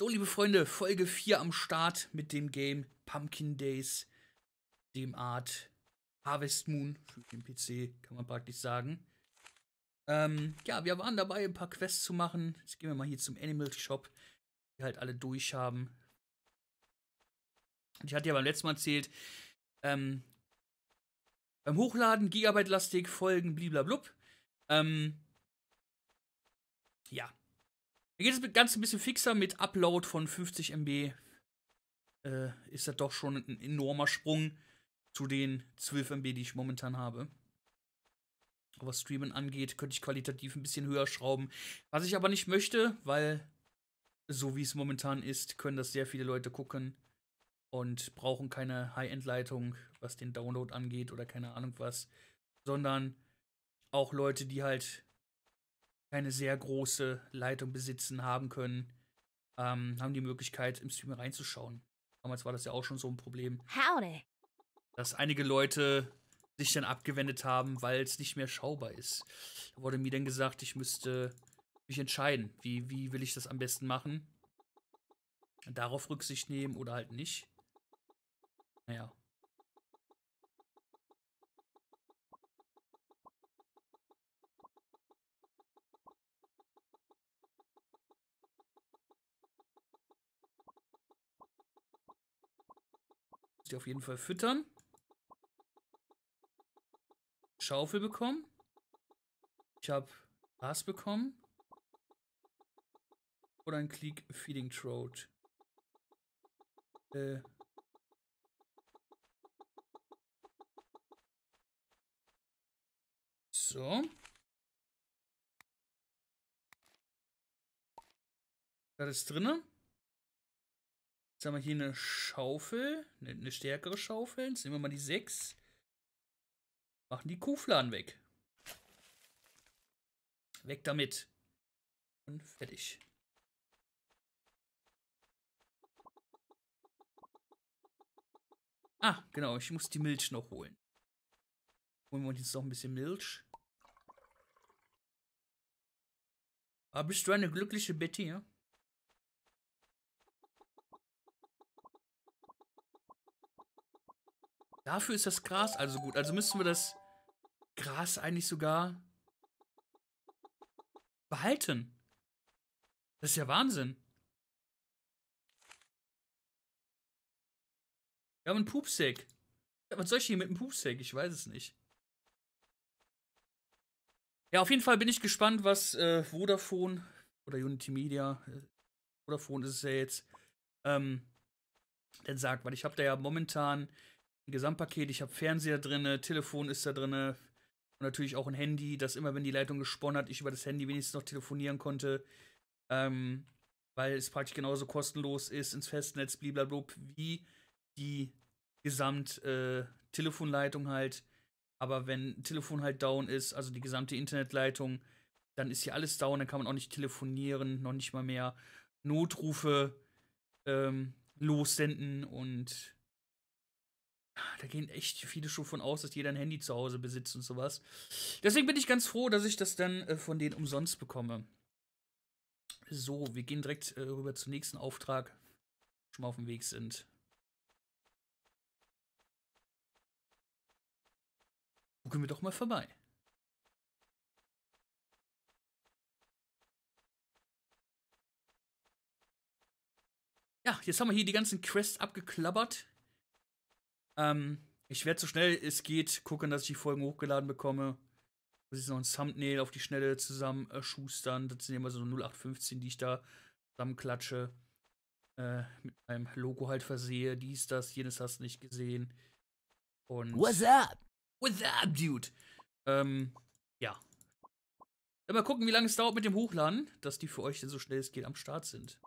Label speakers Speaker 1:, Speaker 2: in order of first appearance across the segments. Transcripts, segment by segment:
Speaker 1: So, liebe Freunde, Folge 4 am Start mit dem Game Pumpkin Days, dem Art Harvest Moon für den PC, kann man praktisch sagen. Ähm, ja, wir waren dabei, ein paar Quests zu machen. Jetzt gehen wir mal hier zum Animal Shop, die halt alle durch haben. Ich hatte ja beim letzten Mal erzählt, ähm, beim Hochladen, Gigabyte-lastig, Folgen, bliblablub. Ähm, ja. Hier geht es ganz ein bisschen fixer mit Upload von 50 MB. Äh, ist das doch schon ein enormer Sprung zu den 12 MB, die ich momentan habe. Was Streamen angeht, könnte ich qualitativ ein bisschen höher schrauben. Was ich aber nicht möchte, weil so wie es momentan ist, können das sehr viele Leute gucken und brauchen keine High-End-Leitung, was den Download angeht oder keine Ahnung was, sondern auch Leute, die halt keine sehr große Leitung besitzen, haben können, ähm, haben die Möglichkeit, im Stream reinzuschauen. Damals war das ja auch schon so ein Problem. Howdy. Dass einige Leute sich dann abgewendet haben, weil es nicht mehr schaubar ist. Da wurde mir dann gesagt, ich müsste mich entscheiden, wie, wie will ich das am besten machen. Darauf Rücksicht nehmen oder halt nicht. Naja. Die auf jeden Fall füttern. Schaufel bekommen. Ich habe Gras bekommen. Oder ein Click Feeding Trout. Äh, So. Das ist drinne. Jetzt haben wir hier eine Schaufel, eine, eine stärkere Schaufel. Jetzt nehmen wir mal die 6. Machen die Kuhfladen weg. Weg damit. Und fertig. Ah, genau, ich muss die Milch noch holen. Holen wir uns jetzt noch ein bisschen Milch. Aber bist du eine glückliche Betty, ja? Dafür ist das Gras also gut. Also müssten wir das Gras eigentlich sogar behalten. Das ist ja Wahnsinn. Wir haben einen Pupsack. Was soll ich hier mit einem Pupsack? Ich weiß es nicht. Ja, auf jeden Fall bin ich gespannt, was äh, Vodafone oder Unity Media, äh, Vodafone ist es ja jetzt, ähm, denn sagt, weil ich habe da ja momentan ein Gesamtpaket, ich habe Fernseher drin, Telefon ist da drin und natürlich auch ein Handy, dass immer, wenn die Leitung gesponnen hat, ich über das Handy wenigstens noch telefonieren konnte, ähm, weil es praktisch genauso kostenlos ist ins Festnetz, blablabla, wie die Gesamt-Telefonleitung äh, halt. Aber wenn Telefon halt down ist, also die gesamte Internetleitung, dann ist hier alles down, dann kann man auch nicht telefonieren, noch nicht mal mehr Notrufe ähm, lossenden und da gehen echt viele schon von aus, dass jeder ein Handy zu Hause besitzt und sowas. Deswegen bin ich ganz froh, dass ich das dann äh, von denen umsonst bekomme. So, wir gehen direkt äh, rüber zum nächsten Auftrag. Schon mal auf dem Weg sind. Gucken wir doch mal vorbei. Ja, jetzt haben wir hier die ganzen Quests abgeklappert. Ähm, ich werde so schnell es geht gucken, dass ich die Folgen hochgeladen bekomme. Das ist noch ein Thumbnail auf die Schnelle zusammen äh, schustern. Das sind immer so 0815, die ich da zusammenklatsche. Äh, mit einem Logo halt versehe. Dies, das, jenes hast du nicht gesehen. Und.
Speaker 2: What's up?
Speaker 1: What's up, dude? Ähm, ja. Mal gucken, wie lange es dauert mit dem Hochladen, dass die für euch denn so schnell es geht am Start sind.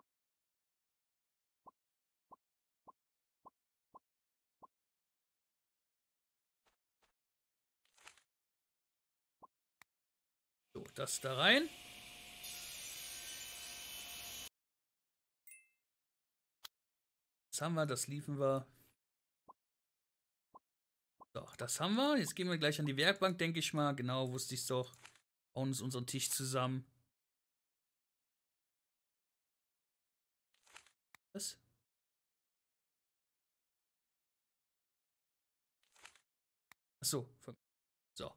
Speaker 1: So, das da rein. Das haben wir, das liefen wir. So, das haben wir. Jetzt gehen wir gleich an die Werkbank, denke ich mal. Genau, wusste ich es doch. Bauen uns unseren Tisch zusammen. Was? Achso. So.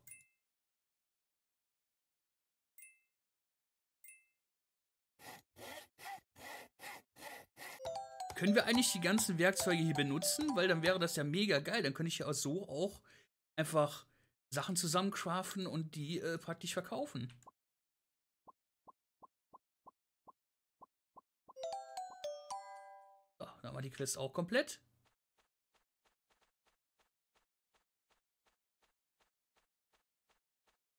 Speaker 1: Können wir eigentlich die ganzen Werkzeuge hier benutzen? Weil dann wäre das ja mega geil. Dann könnte ich ja auch so auch einfach Sachen zusammencraften und die äh, praktisch verkaufen. So, dann wir die Quest auch komplett.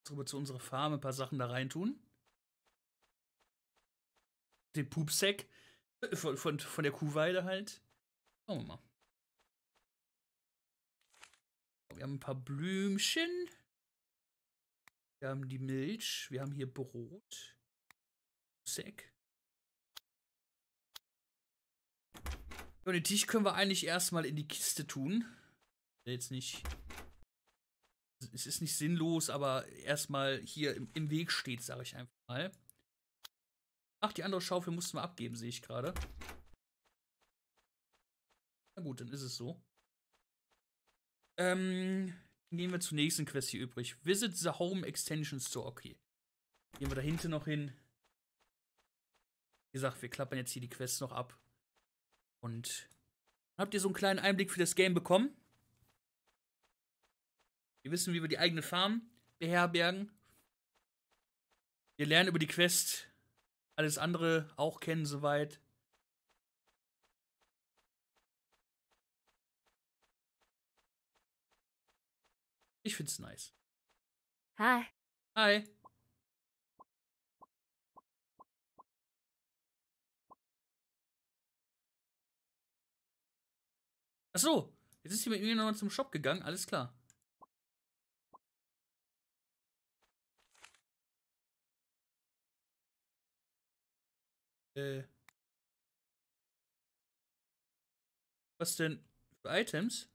Speaker 1: Drüber zu unserer Farm ein paar Sachen da reintun. Den Pupsack von, von, von der Kuhweide halt. Schauen wir mal. Wir haben ein paar Blümchen. Wir haben die Milch. Wir haben hier Brot. Sack. Und den Tisch können wir eigentlich erstmal in die Kiste tun. Jetzt nicht. Es ist nicht sinnlos, aber erstmal hier im, im Weg steht, sage ich einfach mal. Ach, die andere Schaufel mussten wir abgeben, sehe ich gerade. Na gut, dann ist es so. Ähm, gehen wir zur nächsten Quest hier übrig. Visit the Home Extension Store. Okay. Gehen wir da hinten noch hin. Wie gesagt, wir klappern jetzt hier die Quest noch ab. Und habt ihr so einen kleinen Einblick für das Game bekommen? Wir wissen, wie wir die eigene Farm beherbergen. Wir lernen über die Quest alles andere auch kennen soweit. Ich find's nice.
Speaker 2: Hi.
Speaker 1: Hi. Ach so, jetzt ist sie mit mir nochmal zum Shop gegangen, alles klar. Äh. Was denn für Items?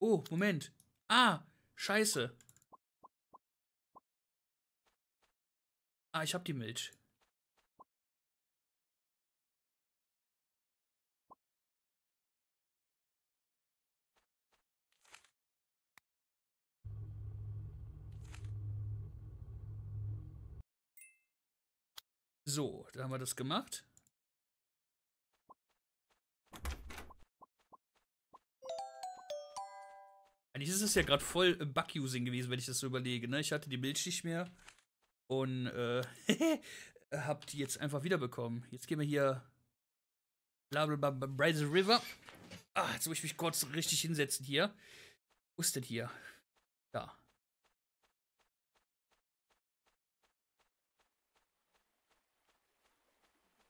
Speaker 1: Oh, Moment. Ah, scheiße. Ah, ich hab die Milch. So, da haben wir das gemacht. Eigentlich ist es ja gerade voll Bug-Using gewesen, wenn ich das so überlege. Ne? Ich hatte die Milch mehr und äh, hab die jetzt einfach wiederbekommen. Jetzt gehen wir hier blablabla Bryce River. Ah, jetzt muss ich mich kurz richtig hinsetzen hier. Wo ist denn hier? Da.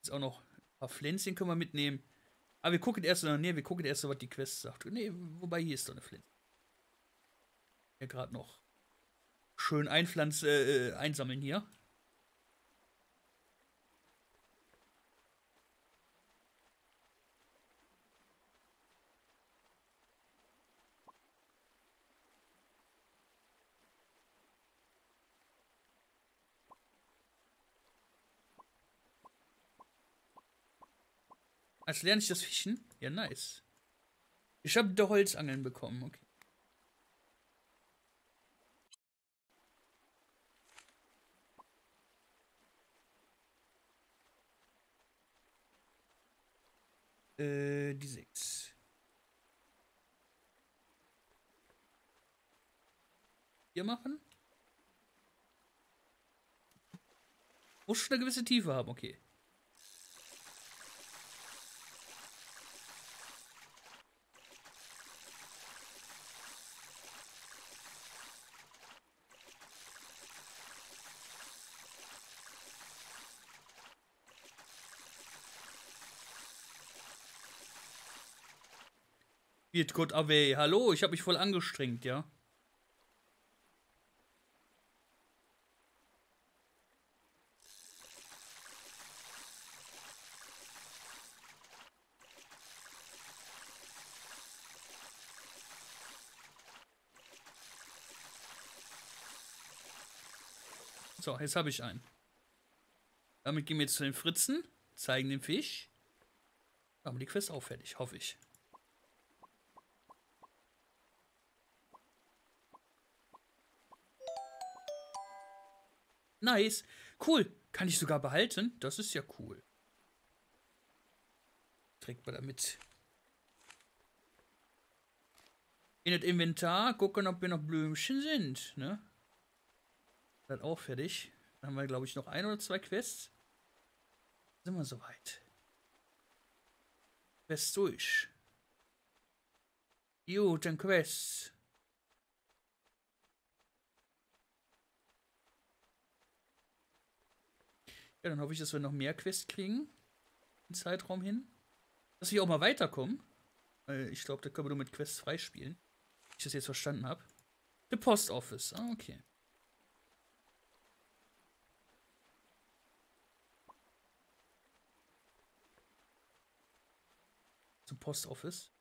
Speaker 1: Jetzt auch noch ein paar Pflänzchen können wir mitnehmen. Aber wir gucken erst, nee, wir gucken erst, was die Quest sagt. Nee, wobei hier ist doch eine Pflänzchen. Hier gerade noch schön einpflanz, äh, einsammeln hier. Als lerne ich das Fischen? Ja, nice. Ich habe da Holzangeln bekommen, okay. Äh, die 6. Hier machen? Muss schon eine gewisse Tiefe haben, okay. Wird Gott away. Hallo, ich habe mich voll angestrengt, ja. So, jetzt habe ich einen. Damit gehen wir jetzt zu den Fritzen, zeigen den Fisch. Haben wir die Quest auch fertig, hoffe ich. Nice. Cool. Kann ich sogar behalten? Das ist ja cool. Trägt man damit. In das Inventar gucken, ob wir noch Blümchen sind, ne? Das auch fertig. Dann haben wir, glaube ich, noch ein oder zwei Quests. Sind wir soweit. Quest durch. Gut, dann Quests. Ja, dann hoffe ich, dass wir noch mehr Quests kriegen. Im Zeitraum hin. Dass wir auch mal weiterkommen. Weil ich glaube, da können wir nur mit Quests freispielen. Wenn ich das jetzt verstanden habe. The Post Office. Ah, okay. Zum Post Office.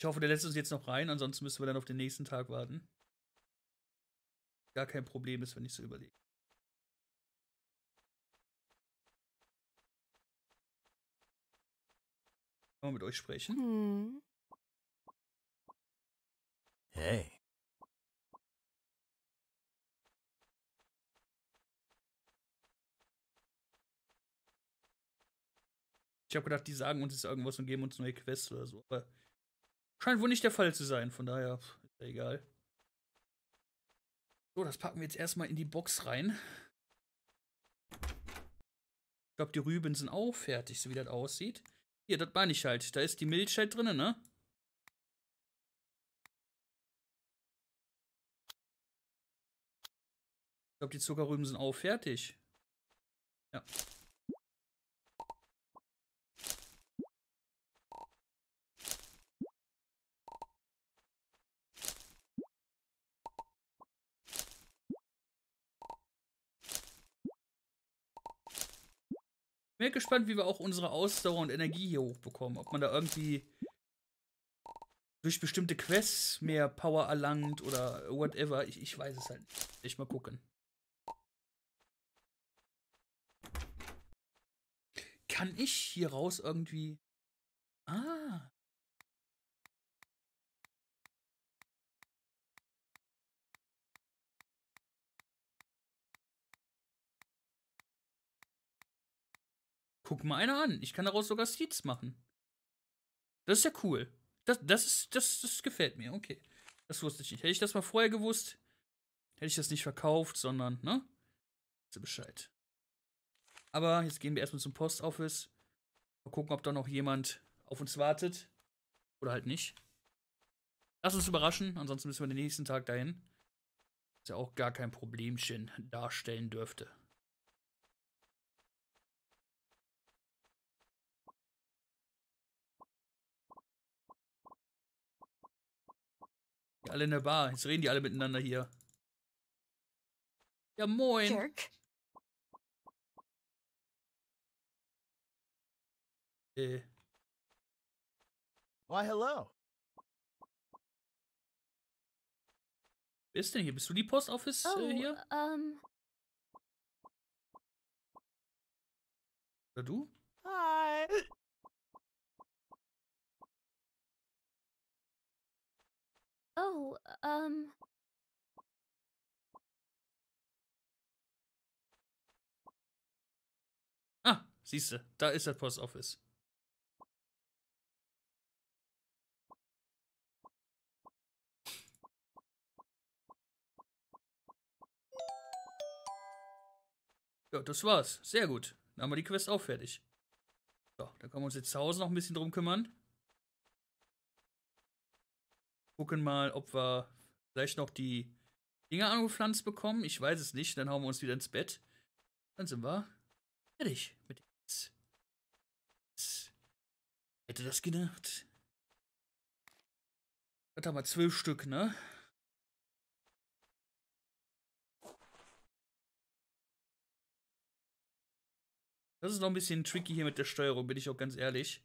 Speaker 1: Ich hoffe, der lässt uns jetzt noch rein, ansonsten müssen wir dann auf den nächsten Tag warten gar kein Problem ist, wenn ich so überlege. Kann man mit euch sprechen? Hm.
Speaker 2: Hey.
Speaker 1: Ich habe gedacht, die sagen uns jetzt irgendwas und geben uns neue Quests oder so. Aber scheint wohl nicht der Fall zu sein. Von daher ist ja egal. So, das packen wir jetzt erstmal in die Box rein. Ich glaube, die Rüben sind auch fertig, so wie das aussieht. Hier, das meine ich halt. Da ist die Milch halt drin, ne? Ich glaube, die Zuckerrüben sind auch fertig. Ja. Bin gespannt, wie wir auch unsere Ausdauer und Energie hier hochbekommen. Ob man da irgendwie durch bestimmte Quests mehr Power erlangt oder whatever. Ich, ich weiß es halt nicht. Ich mal gucken. Kann ich hier raus irgendwie... Guck mal einer an. Ich kann daraus sogar Seeds machen. Das ist ja cool. Das, das, ist, das, das gefällt mir. Okay. Das wusste ich nicht. Hätte ich das mal vorher gewusst, hätte ich das nicht verkauft, sondern, ne? Weißt Bescheid. Aber jetzt gehen wir erstmal zum Post Office. Mal gucken, ob da noch jemand auf uns wartet. Oder halt nicht. Lass uns überraschen, ansonsten müssen wir den nächsten Tag dahin. Was ja auch gar kein Problemchen darstellen dürfte. Alle in der Bar. Jetzt reden die alle miteinander hier. Ja, moin. Jerk. Äh.
Speaker 2: Why, hello.
Speaker 1: Wer ist denn hier? Bist du die Post Office äh, oh, äh, hier?
Speaker 3: Ähm.
Speaker 1: Oder du?
Speaker 2: Hi.
Speaker 3: Oh, ähm.
Speaker 1: Ah, siehst du, da ist das Post Office. Ja, das war's. Sehr gut. Dann haben wir die Quest auch fertig. So, da können wir uns jetzt zu Hause noch ein bisschen drum kümmern. Gucken mal, ob wir vielleicht noch die Dinger angepflanzt bekommen. Ich weiß es nicht. Dann hauen wir uns wieder ins Bett. Dann sind wir fertig mit. Hätte das gedacht. Das haben wir zwölf Stück, ne? Das ist noch ein bisschen tricky hier mit der Steuerung, bin ich auch ganz ehrlich.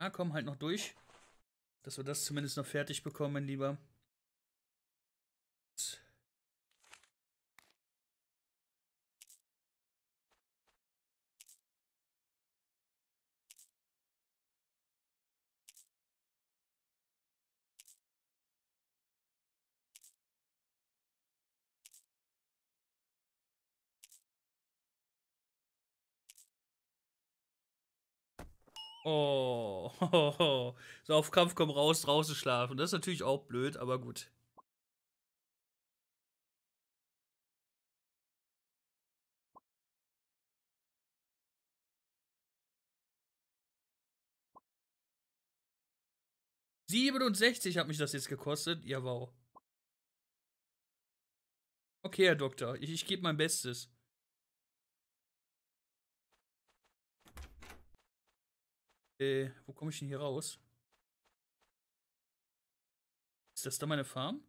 Speaker 1: Ah, komm, halt noch durch. Dass wir das zumindest noch fertig bekommen, lieber. Oh, so auf Kampf komm raus, draußen schlafen. Das ist natürlich auch blöd, aber gut. Siebenundsechzig hat mich das jetzt gekostet. Ja, wow. Okay, Herr Doktor, ich, ich gebe mein Bestes. Äh, wo komme ich denn hier raus? Ist das da meine Farm?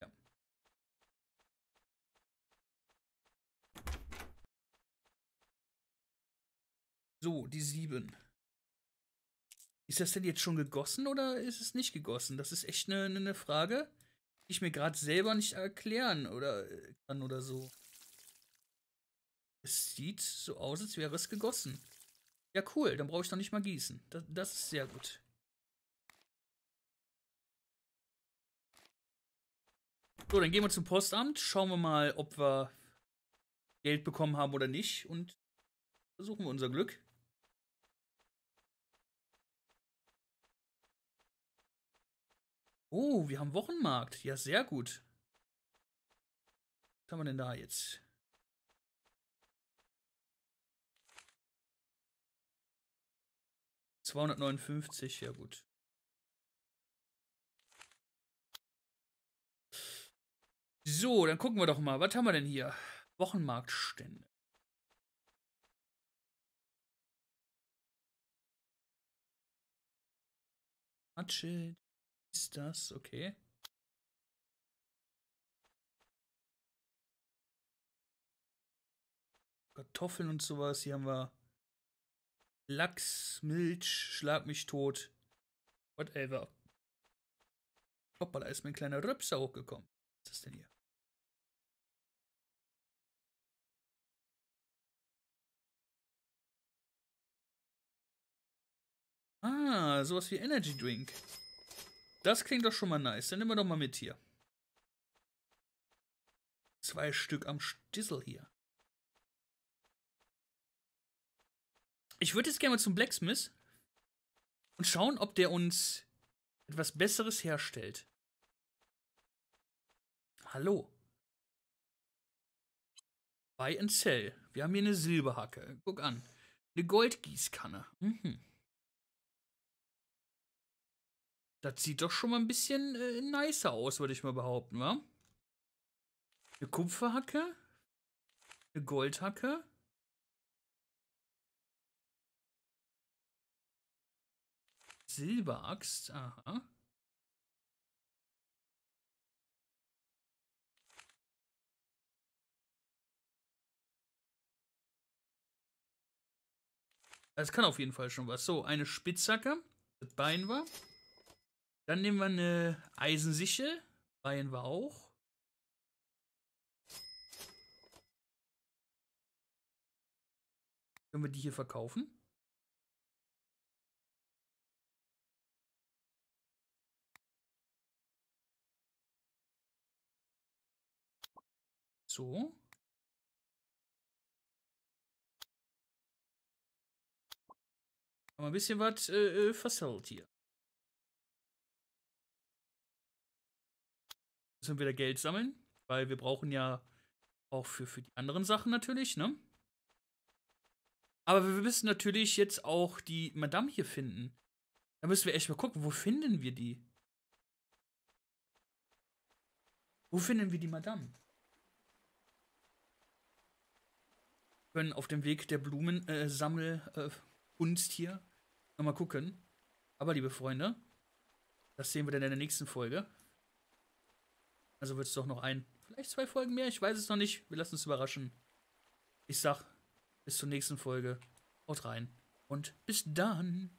Speaker 1: Ja. So, die sieben. Ist das denn jetzt schon gegossen oder ist es nicht gegossen? Das ist echt eine, eine Frage, die ich mir gerade selber nicht erklären oder äh, kann oder so. Es sieht so aus, als wäre es gegossen. Ja, cool, dann brauche ich doch nicht mal gießen. Das, das ist sehr gut. So, dann gehen wir zum Postamt, schauen wir mal, ob wir Geld bekommen haben oder nicht und versuchen wir unser Glück. Oh, wir haben Wochenmarkt. Ja, sehr gut. Was haben wir denn da jetzt? 259, ja gut. So, dann gucken wir doch mal. Was haben wir denn hier? Wochenmarktstände. Matsche. Ist das? Okay. Kartoffeln und sowas. Hier haben wir Lachs, Milch, Schlag mich tot. Whatever. Hoppala, ist mein kleiner Rübser hochgekommen. Was ist denn hier? Ah, sowas wie Energy Drink. Das klingt doch schon mal nice. Dann nehmen wir doch mal mit hier. Zwei Stück am Stissel hier. Ich würde jetzt gerne mal zum Blacksmith und schauen, ob der uns etwas Besseres herstellt. Hallo. Buy and sell. Wir haben hier eine Silberhacke. Guck an. Eine Goldgießkanne. Mhm. Das sieht doch schon mal ein bisschen äh, nicer aus, würde ich mal behaupten, wa? Eine Kupferhacke. Eine Goldhacke. Silberaxt, aha. Das kann auf jeden Fall schon was. So, eine Spitzhacke. Das Bein war. Dann nehmen wir eine Eisensichel. Bein war auch. Können wir die hier verkaufen? So. Haben wir ein bisschen was äh, äh versaut hier. Müssen wir wieder Geld sammeln, weil wir brauchen ja auch für, für die anderen Sachen natürlich, ne? Aber wir müssen natürlich jetzt auch die Madame hier finden. Da müssen wir echt mal gucken, wo finden wir die? Wo finden wir die Madame? Können auf dem Weg der Blumensammelkunst äh, hier nochmal gucken. Aber liebe Freunde, das sehen wir dann in der nächsten Folge. Also wird es doch noch ein, vielleicht zwei Folgen mehr, ich weiß es noch nicht. Wir lassen uns überraschen. Ich sag, bis zur nächsten Folge. Haut rein und bis dann.